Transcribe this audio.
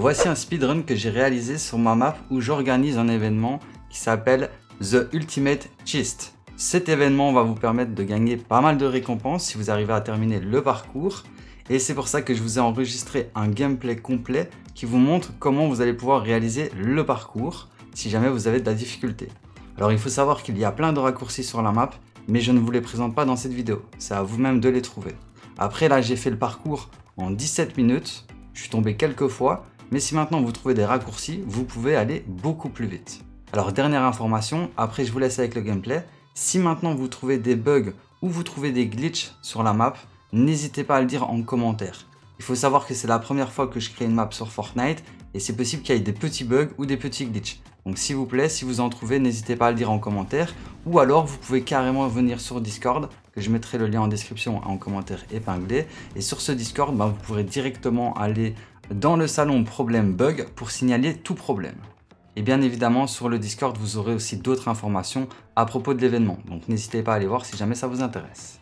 Voici un speedrun que j'ai réalisé sur ma map où j'organise un événement qui s'appelle The Ultimate Chest. Cet événement va vous permettre de gagner pas mal de récompenses si vous arrivez à terminer le parcours. Et c'est pour ça que je vous ai enregistré un gameplay complet qui vous montre comment vous allez pouvoir réaliser le parcours si jamais vous avez de la difficulté. Alors il faut savoir qu'il y a plein de raccourcis sur la map, mais je ne vous les présente pas dans cette vidéo. C'est à vous-même de les trouver. Après là j'ai fait le parcours en 17 minutes, je suis tombé quelques fois, mais si maintenant vous trouvez des raccourcis, vous pouvez aller beaucoup plus vite. Alors dernière information, après je vous laisse avec le gameplay, si maintenant vous trouvez des bugs ou vous trouvez des glitches sur la map, n'hésitez pas à le dire en commentaire. Il faut savoir que c'est la première fois que je crée une map sur Fortnite et c'est possible qu'il y ait des petits bugs ou des petits glitches. Donc s'il vous plaît, si vous en trouvez, n'hésitez pas à le dire en commentaire ou alors vous pouvez carrément venir sur Discord que je mettrai le lien en description en commentaire épinglé et sur ce Discord, ben, vous pourrez directement aller dans le salon problème bug pour signaler tout problème. Et bien évidemment, sur le Discord, vous aurez aussi d'autres informations à propos de l'événement. Donc n'hésitez pas à aller voir si jamais ça vous intéresse.